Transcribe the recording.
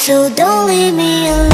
So don't leave me alone